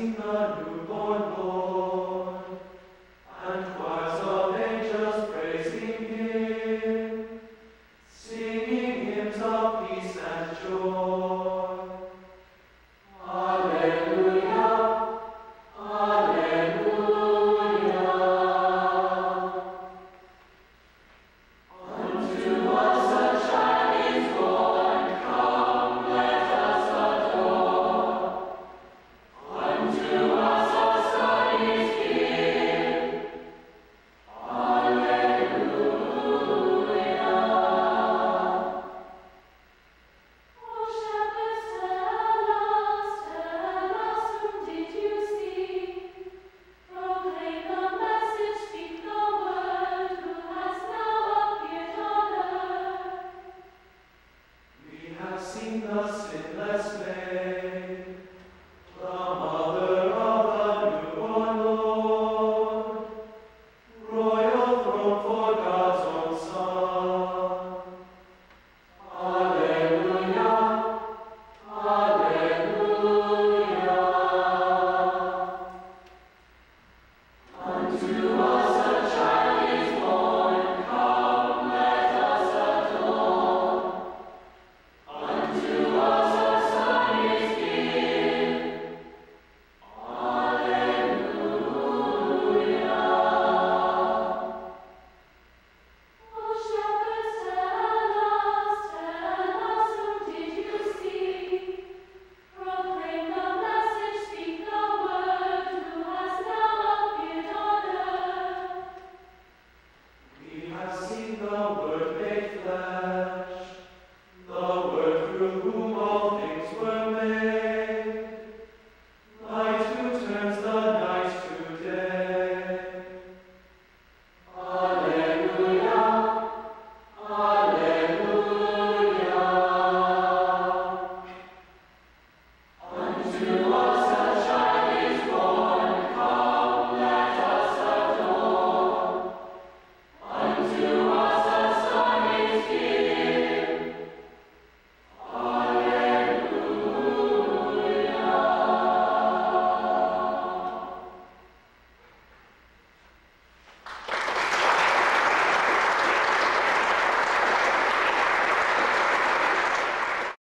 Fatima.